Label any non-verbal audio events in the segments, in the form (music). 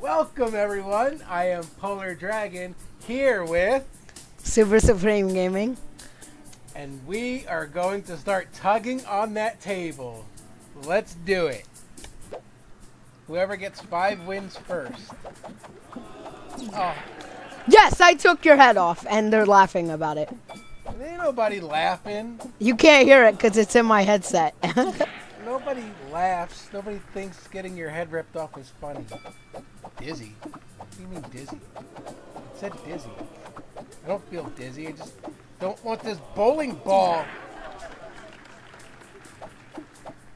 Welcome everyone. I am Polar Dragon here with Super Supreme Gaming. and we are going to start tugging on that table. Let's do it. Whoever gets 5 wins first. Oh, Yes, I took your head off, and they're laughing about it. ain't nobody laughing. You can't hear it because it's in my headset. (laughs) Nobody laughs. Nobody thinks getting your head ripped off is funny. Dizzy? What do you mean dizzy? It said dizzy. I don't feel dizzy. I just don't want this bowling ball.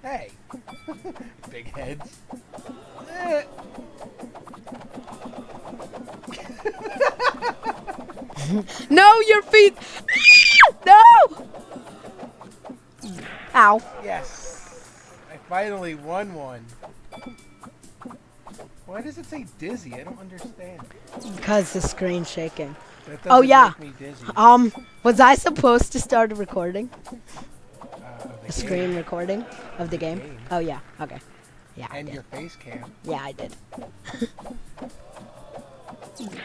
Hey. (laughs) Big heads. (laughs) No, your feet. (laughs) no. Ow. Yes. I finally won one. Why does it say dizzy? I don't understand. Because the screen's shaking. Oh, yeah. make me dizzy. Um, was I supposed to start a recording? Uh, A screen game. recording of the game? Game. Oh yeah. Okay. Yeah, I And your face cam. Yeah, I did. (laughs) I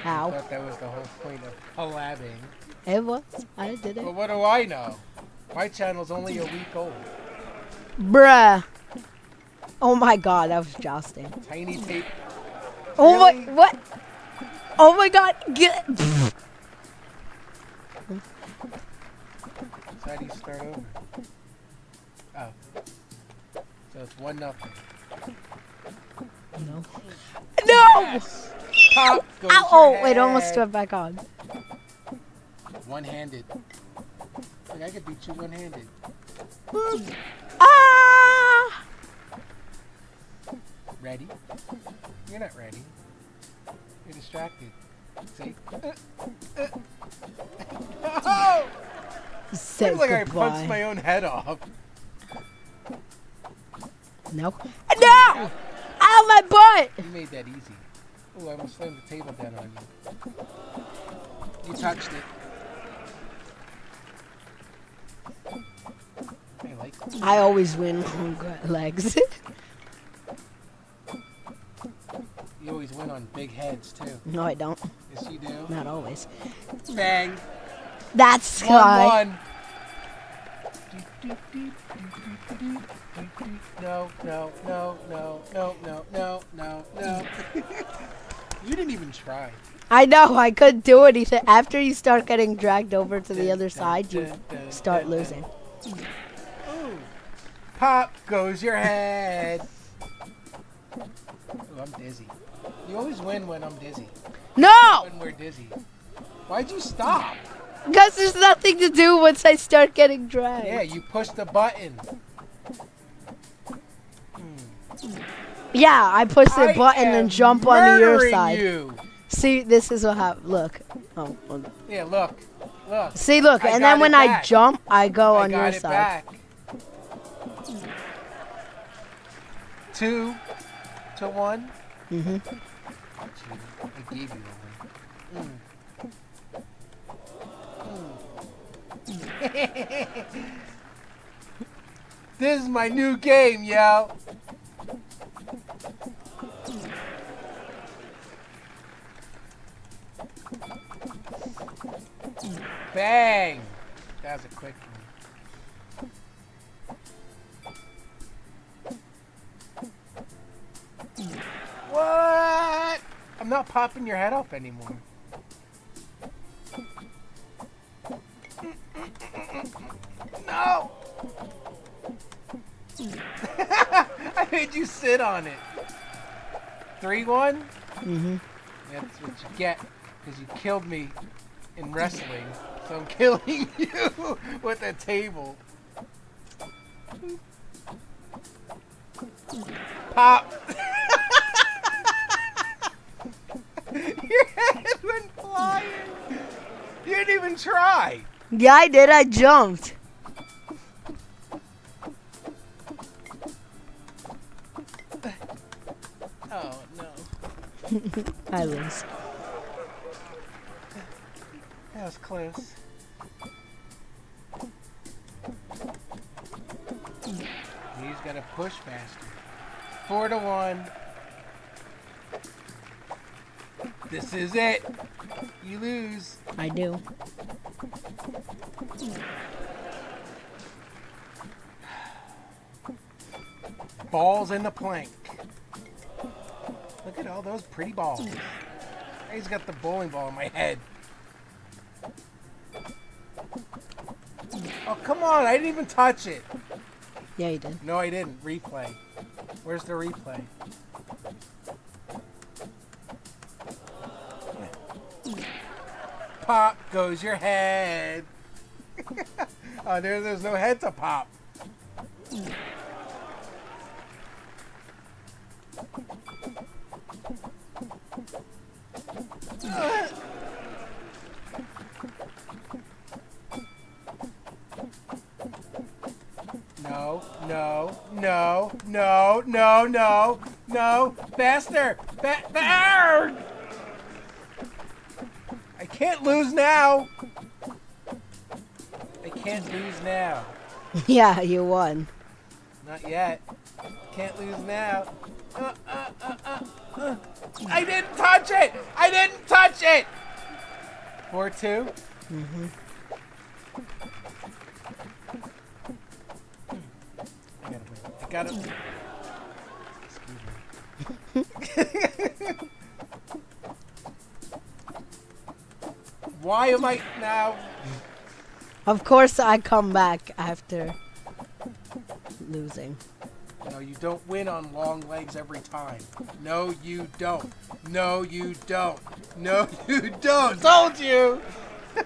thought that was the whole point of collabing. It was. I did it. But what do I know? My channel's only a week old. Bruh. Oh my god, that was jousting. Tiny tape. Oh Really? my, what? Oh my god, get. So how do you start over? Oh. So it's one nothing. No. No! Yes! Pop goes Ow, oh, it almost went back on. One-handed. Like I could beat you one-handed. Ah! Ready? You're not ready. You're distracted. See? (laughs) oh! Say like I punched my own head off. No. No! Ow, my butt! You made that easy. Oh, I almost slammed the table down on you. You touched it. I like it. I always win (laughs) on good legs. (laughs) win on big heads, too. no, I don't. Yes, you do. Not always. Bang. That's One, why. one. No, no, no, no, no, no, no, no, no. you didn't even try. I know, I couldn't do anything. After you start getting dragged over to the other side, you start losing. Ooh. Pop goes your head. Ooh, I'm dizzy. You always win when I'm dizzy. No! When we're dizzy. Why'd you stop? Because there's nothing to do once I start getting dry. Yeah, you pushed the button. Hmm. Yeah, I push the I button and jump onto your side. You. See, this is what happened. Look. Oh, Yeah, look. Look. see, look, I and then when I jump, I go I on got your it side. back. Two to one. Mm-hmm. I gave you one. (laughs) This is my new game, yo. Bang! That was a quick one. I'm not popping your head off anymore. No! (laughs) I made you sit on it. 3 1? Mm-hmm. That's what you get because you killed me in wrestling. So I'm (laughs) killing you with a table. Pop! (laughs) flying! You didn't even try! Yeah, I did. I jumped. Oh no. (laughs) I lose. That was close. He's gotta push faster. Four to one. This is it. You lose. I do. Balls in the plank. Look at all those pretty balls. He's got the bowling ball in my head. Oh, come on. I didn't even touch it. Yeah, you did. No, I didn't. Replay. Where's the replay? Pop goes your head. (laughs) oh, there, there's no head to pop. No, no, no, no, no, no, no. Faster! Fa- can't lose now. I can't lose now. (laughs) yeah, you won. Not yet. Can't lose now. Uh, uh, uh, uh, uh. I didn't touch it! I didn't touch it! 4 2? Mm-hmm. I gotta win. I gotta. (laughs) Excuse me. (laughs) Why am I now? Of course, I come back after losing. No, you don't win on long legs every time. No, you don't. No, you don't. No, (laughs) you don't. Told you. (laughs) I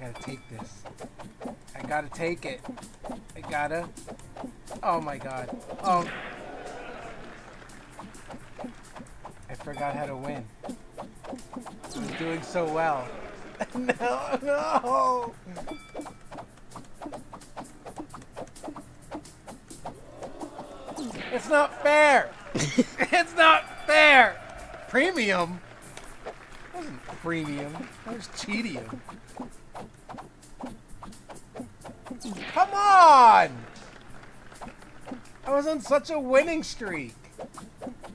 gotta take this. I gotta take it. I gotta. Oh my god. Oh. I forgot how to win. I was doing so well. (laughs) no, no. It's not fair. (laughs) it's not fair. Premium. It wasn't premium. That was tedium. Come on. I was on such a winning streak.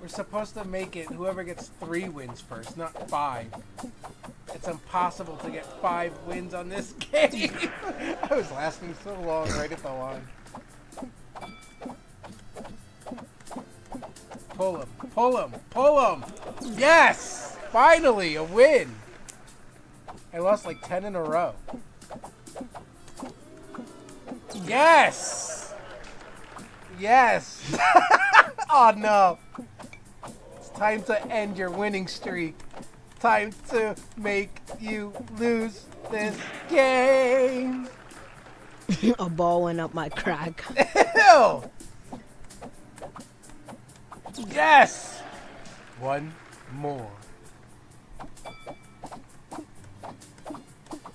We're supposed to make it whoever gets three wins first, not five. It's impossible to get five wins on this (laughs) game. I was lasting so long right at the line. Pull him, pull him, pull him. Yes! Finally, a win. I lost like 10 in a row. Yes! Yes! (laughs) oh no. It's time to end your winning streak. Time to make you lose this game. (laughs) a ball went up my crack. (laughs) Ew! Yes! One more.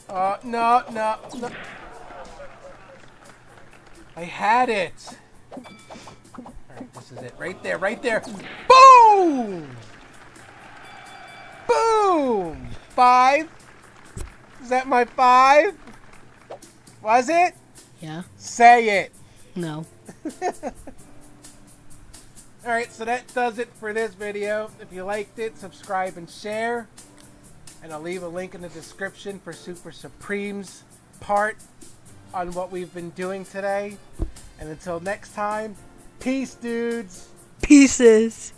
Uh, no, no, no. I had it. This is it. Right there, right there. Boom! Boom! Five? Is that my five? Was it? Yeah? Say it. No. (laughs) Alright, so that does it for this video. If you liked it, subscribe and share. And I'll leave a link in the description for Super Supreme's part on what we've been doing today. And until next time, peace, dudes. Pieces.